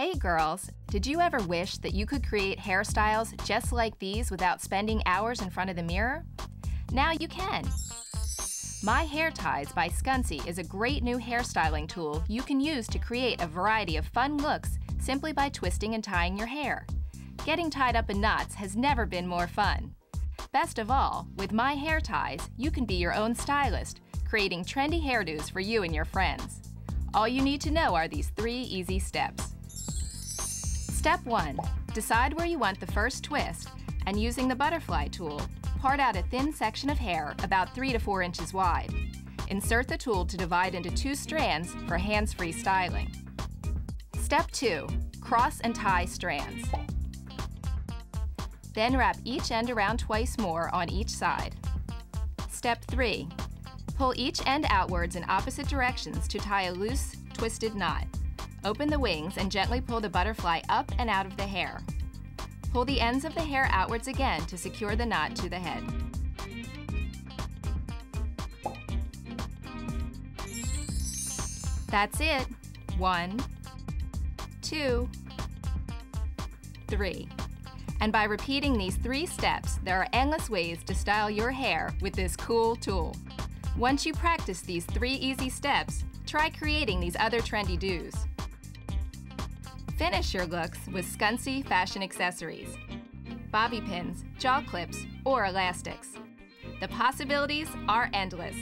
Hey girls, did you ever wish that you could create hairstyles just like these without spending hours in front of the mirror? Now you can. My Hair Ties by Scunci is a great new hairstyling tool you can use to create a variety of fun looks simply by twisting and tying your hair. Getting tied up in knots has never been more fun. Best of all, with My Hair Ties, you can be your own stylist, creating trendy hairdos for you and your friends. All you need to know are these three easy steps. Step 1. Decide where you want the first twist, and using the butterfly tool, part out a thin section of hair about 3 to 4 inches wide. Insert the tool to divide into two strands for hands-free styling. Step 2. Cross and tie strands. Then wrap each end around twice more on each side. Step 3. Pull each end outwards in opposite directions to tie a loose, twisted knot. Open the wings and gently pull the butterfly up and out of the hair. Pull the ends of the hair outwards again to secure the knot to the head. That's it. One, two, three. And by repeating these three steps, there are endless ways to style your hair with this cool tool. Once you practice these three easy steps, try creating these other trendy do's. Finish your looks with Scunci fashion accessories. Bobby pins, jaw clips, or elastics. The possibilities are endless.